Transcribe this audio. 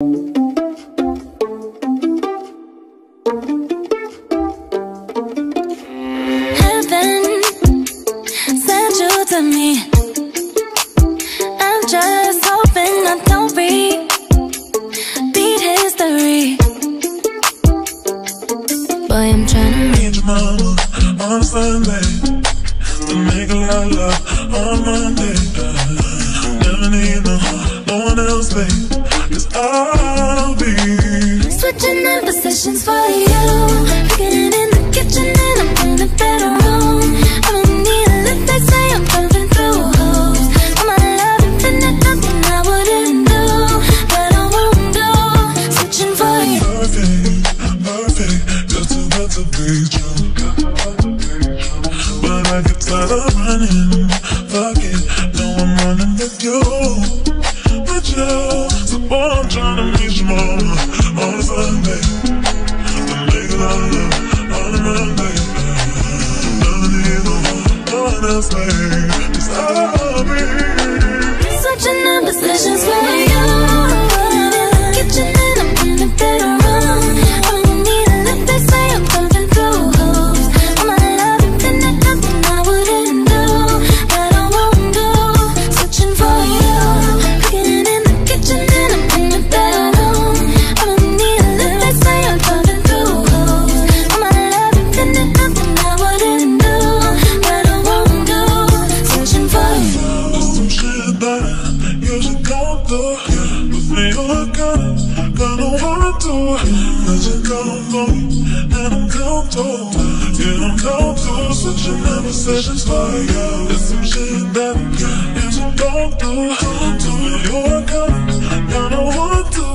Heaven sent you to me. I'm just hoping I don't repeat history. Boy, I'm trying to Meet your mama on Sunday. Then make a lot of love on Monday. Never need no, no one else, babe. I'll be. switching in positions for you. Getting in the kitchen and I'm in the bedroom. I'm in need of lift, they say I'm jumping through hoops. For my love infinite, nothing I wouldn't do, but I won't do. Switching for you. Perfect, perfect. Just good to be true. But I get tired of running. Fuck it. No, I'm running with you. With you. Boy, I'm trying to meet your mama on Sunday. A lot of love on a Monday. Never need no, no one else, babe. Cause I'll be. That you should go through. With me, you're gonna, gonna wanna do. Let you go for me, and I'm going to. Yeah, I'm going to. Switching up positions for you. There's some shit that you should go through. With me, you're gonna, wanna do